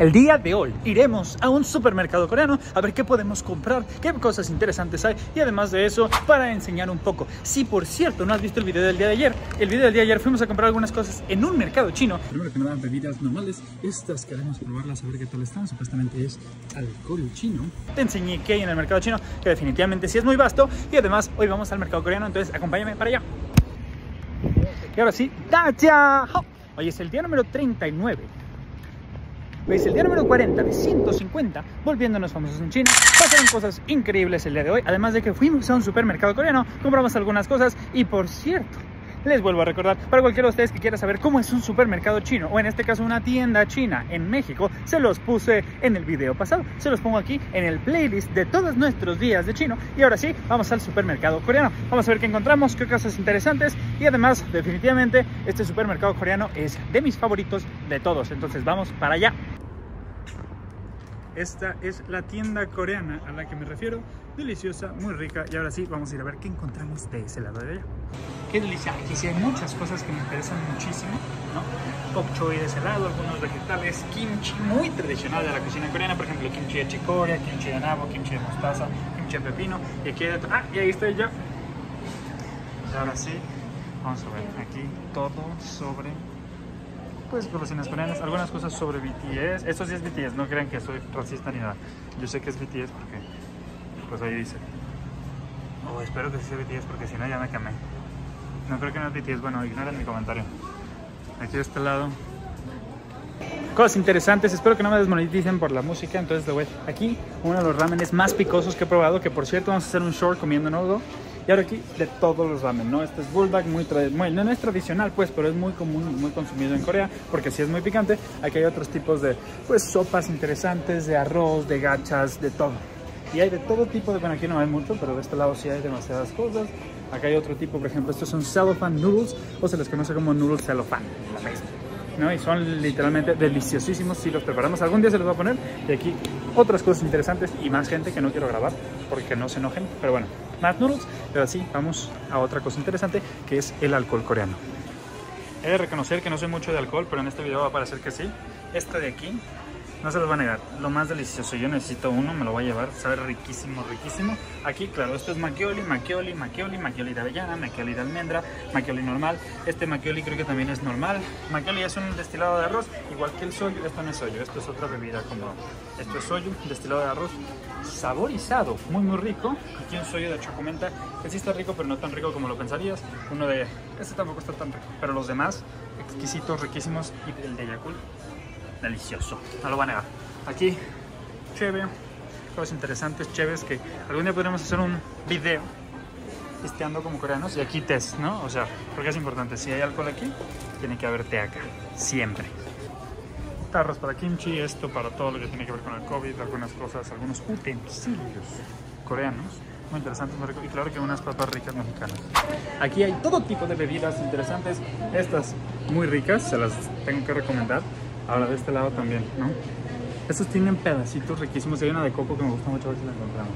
El día de hoy iremos a un supermercado coreano a ver qué podemos comprar, qué cosas interesantes hay y además de eso para enseñar un poco. Si por cierto no has visto el video del día de ayer, el video del día de ayer fuimos a comprar algunas cosas en un mercado chino. Primero que nada bebidas normales, estas queremos probarlas a ver qué tal están, supuestamente es alcohol chino. Te enseñé qué hay en el mercado chino, que definitivamente sí es muy vasto y además hoy vamos al mercado coreano, entonces acompáñame para allá. Y ahora sí, ¡Dacha! Hoy es el día número 39 ¿Veis? El día número 40 de 150, volviéndonos famosos en China, pasaron cosas increíbles el día de hoy, además de que fuimos a un supermercado coreano, compramos algunas cosas y por cierto, les vuelvo a recordar, para cualquiera de ustedes que quiera saber cómo es un supermercado chino, o en este caso una tienda china en México, se los puse en el video pasado. Se los pongo aquí en el playlist de todos nuestros días de chino. Y ahora sí, vamos al supermercado coreano. Vamos a ver qué encontramos, qué cosas interesantes. Y además, definitivamente, este supermercado coreano es de mis favoritos de todos. Entonces vamos para allá. Esta es la tienda coreana a la que me refiero. Deliciosa, muy rica. Y ahora sí, vamos a ir a ver qué encontramos de ese lado de allá. Qué delicia. Aquí sí hay muchas cosas que me interesan muchísimo. ¿no? Pok choy de ese lado, algunos vegetales, kimchi muy tradicional de la cocina coreana. Por ejemplo, kimchi de chicoria, kimchi de nabo, kimchi de mostaza, kimchi de pepino. Y aquí hay Ah, y ahí estoy yo. ahora sí, vamos a ver aquí todo sobre pues cocinas coreanas, algunas cosas sobre BTS. Esto sí es BTS, no crean que soy racista ni nada. Yo sé que es BTS porque, pues ahí dice. Oh, espero que sea BTS porque si no ya me quemé. No creo que no es BTS, bueno, ignoren mi comentario. Aquí de este lado. Cosas interesantes, espero que no me desmoneticen por la música, entonces de voy. Aquí uno de los ramenes más picosos que he probado, que por cierto vamos a hacer un short comiendo nudo y ahora aquí de todos los ramen, ¿no? Este es bulldog, muy, no es tradicional pues, pero es muy común, muy consumido en Corea, porque si es muy picante. Aquí hay otros tipos de, pues, sopas interesantes, de arroz, de gachas, de todo. Y hay de todo tipo de, bueno, aquí no hay mucho, pero de este lado sí hay demasiadas cosas. Acá hay otro tipo, por ejemplo, estos son cellophane noodles, o se les conoce como noodles cellophane, ¿no? Y son literalmente deliciosísimos si los preparamos. Algún día se los voy a poner. Y aquí otras cosas interesantes y más gente que no quiero grabar porque no se enojen. Pero bueno, más noodles. Pero así, vamos a otra cosa interesante que es el alcohol coreano. He de reconocer que no soy mucho de alcohol, pero en este video va a parecer que sí. Este de aquí no se los va a negar, lo más delicioso, yo necesito uno, me lo voy a llevar, sabe riquísimo, riquísimo. Aquí, claro, esto es maquioli, maquioli, maquioli, maquioli de avellana, maquioli de almendra, maquioli normal. Este maquioli creo que también es normal. Maquioli es un destilado de arroz, igual que el soyo, esto no es soyo, esto es otra bebida como... Esto es soyo, destilado de arroz, saborizado, muy muy rico. Aquí un soyo de chocomenta, que sí está rico, pero no tan rico como lo pensarías. Uno de... Este tampoco está tan rico, pero los demás, exquisitos, riquísimos, y el de Yakult delicioso, no lo va a negar. Aquí, chévere, cosas interesantes, chéveres que algún día podremos hacer un video pisteando como coreanos y aquí test, ¿no? O sea, porque es importante, si hay alcohol aquí, tiene que haber té acá, siempre. Tarros para kimchi, esto para todo lo que tiene que ver con el COVID, algunas cosas, algunos utensilios coreanos, muy interesantes, muy ricos, y claro que unas papas ricas mexicanas. Aquí hay todo tipo de bebidas interesantes, estas muy ricas, se las tengo que recomendar. Ahora de este lado también, ¿no? Estos tienen pedacitos riquísimos. Hay una de coco que me gusta mucho, a ver si la encontramos.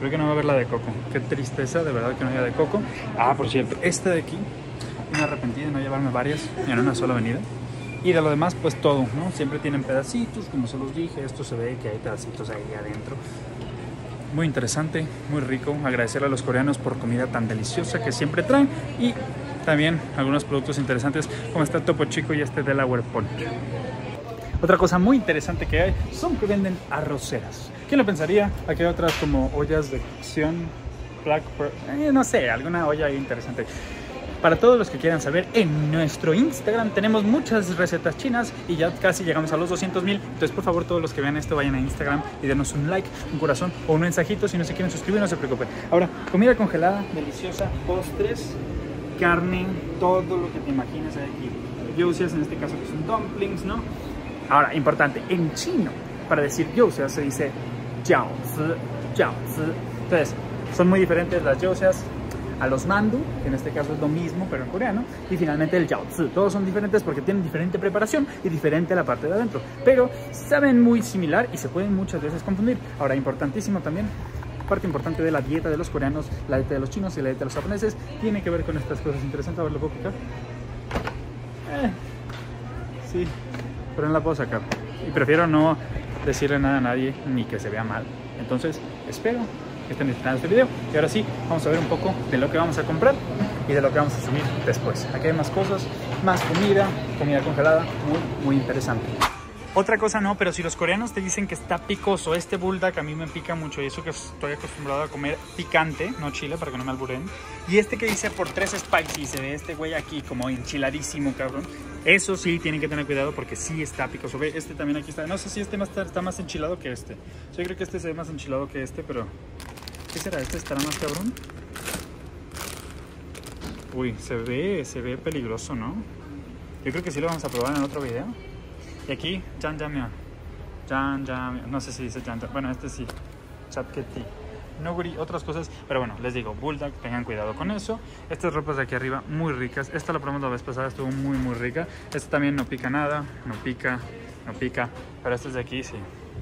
Creo que no va a haber la de coco. Qué tristeza, de verdad que no haya de coco. Ah, por cierto, este de aquí, me arrepentí de no llevarme varias en una sola avenida. Y de lo demás, pues todo, ¿no? Siempre tienen pedacitos, como se los dije. Esto se ve que hay pedacitos ahí adentro. Muy interesante, muy rico. Agradecerle a los coreanos por comida tan deliciosa que siempre traen. Y también algunos productos interesantes como este Topo Chico y este Delaware Punch. Otra cosa muy interesante que hay son que venden arroceras. ¿Quién lo pensaría? Aquí hay otras como ollas de cocción, black, eh, no sé, alguna olla interesante. Para todos los que quieran saber, en nuestro Instagram tenemos muchas recetas chinas y ya casi llegamos a los 200 mil. Entonces, por favor, todos los que vean esto vayan a Instagram y denos un like, un corazón o un mensajito. Si no se quieren suscribir, no se preocupen. Ahora, comida congelada, deliciosa, postres, carne, todo lo que te imagines aquí. Yosias en este caso que son dumplings, ¿no? Ahora, importante, en chino, para decir yosias se dice jiaozi, jiaozi. Entonces, son muy diferentes las yosias a los mandu, que en este caso es lo mismo, pero en coreano, y finalmente el jiaozi. Todos son diferentes porque tienen diferente preparación y diferente la parte de adentro, pero saben muy similar y se pueden muchas veces confundir. Ahora, importantísimo también, parte importante de la dieta de los coreanos, la dieta de los chinos y la dieta de los japoneses tiene que ver con estas cosas interesantes. A ver, lo puedo picar. Eh, sí, pero no la puedo sacar. Y prefiero no decirle nada a nadie ni que se vea mal. Entonces, espero que estén disfrutando este video. Y ahora sí, vamos a ver un poco de lo que vamos a comprar y de lo que vamos a subir después. Aquí hay más cosas, más comida, comida congelada, muy, muy interesante. Otra cosa no, pero si los coreanos te dicen que está picoso, este bulldog a mí me pica mucho y eso que estoy acostumbrado a comer picante, no chile, para que no me alburen. Y este que dice por tres spicy, se ve este güey aquí como enchiladísimo, cabrón. Eso sí, tienen que tener cuidado porque sí está picoso. Ve, este también aquí está. No sé si este más está, más enchilado que este. Yo creo que este se ve más enchilado que este, pero... ¿Qué será? ¿Este estará más cabrón? Uy, se ve, se ve peligroso, ¿no? Yo creo que sí lo vamos a probar en otro video. Y aquí, Janjamyeon. Janjamyeon. No sé si dice Janjamyeon. Bueno, este sí. Chapketi. Noguri, otras cosas. Pero bueno, les digo, Bulldog, tengan cuidado con eso. Estas ropas de aquí arriba, muy ricas. Esta la probamos la vez pasada, estuvo muy, muy rica. Esta también no pica nada, no pica, no pica. Pero estas de aquí, sí,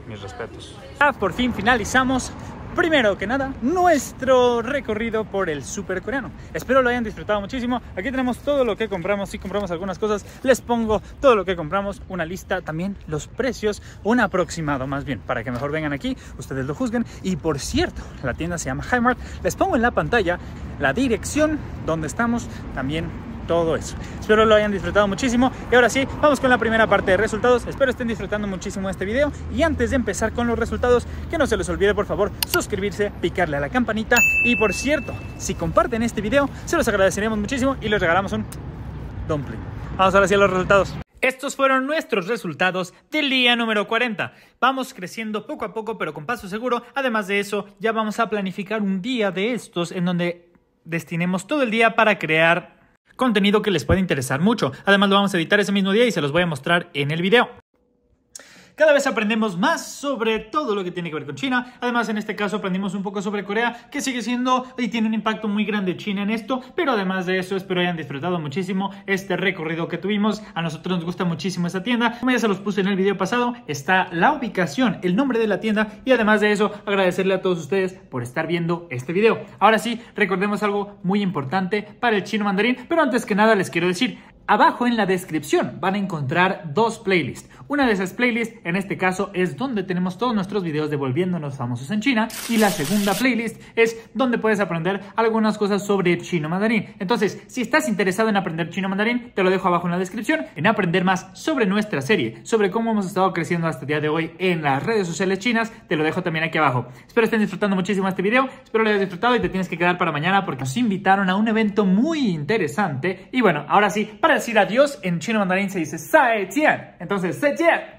mis respetos. Ah, por fin finalizamos primero que nada, nuestro recorrido por el super coreano. Espero lo hayan disfrutado muchísimo. Aquí tenemos todo lo que compramos. Si compramos algunas cosas, les pongo todo lo que compramos, una lista, también los precios, un aproximado más bien, para que mejor vengan aquí, ustedes lo juzguen. Y por cierto, la tienda se llama Highmark. Les pongo en la pantalla la dirección donde estamos, también todo eso. Espero lo hayan disfrutado muchísimo. Y ahora sí, vamos con la primera parte de resultados. Espero estén disfrutando muchísimo este video. Y antes de empezar con los resultados, que no se les olvide por favor suscribirse, picarle a la campanita. Y por cierto, si comparten este video, se los agradeceremos muchísimo y les regalamos un dumpling. Vamos ahora sí a los resultados. Estos fueron nuestros resultados del día número 40. Vamos creciendo poco a poco, pero con paso seguro. Además de eso, ya vamos a planificar un día de estos en donde destinemos todo el día para crear contenido que les puede interesar mucho. Además lo vamos a editar ese mismo día y se los voy a mostrar en el video. Cada vez aprendemos más sobre todo lo que tiene que ver con China. Además, en este caso aprendimos un poco sobre Corea, que sigue siendo y tiene un impacto muy grande China en esto. Pero además de eso, espero hayan disfrutado muchísimo este recorrido que tuvimos. A nosotros nos gusta muchísimo esta tienda. Como ya se los puse en el video pasado, está la ubicación, el nombre de la tienda y además de eso, agradecerle a todos ustedes por estar viendo este video. Ahora sí, recordemos algo muy importante para el chino mandarín, pero antes que nada les quiero decir, Abajo en la descripción van a encontrar dos playlists. Una de esas playlists, en este caso, es donde tenemos todos nuestros videos de volviéndonos famosos en China. Y la segunda playlist es donde puedes aprender algunas cosas sobre chino mandarín. Entonces, si estás interesado en aprender chino mandarín, te lo dejo abajo en la descripción. En aprender más sobre nuestra serie, sobre cómo hemos estado creciendo hasta el día de hoy en las redes sociales chinas, te lo dejo también aquí abajo. Espero estén disfrutando muchísimo este video. Espero lo hayas disfrutado y te tienes que quedar para mañana porque nos invitaron a un evento muy interesante. Y bueno, ahora sí, para decir adiós en chino mandarín se dice Sai Entonces, 再再见。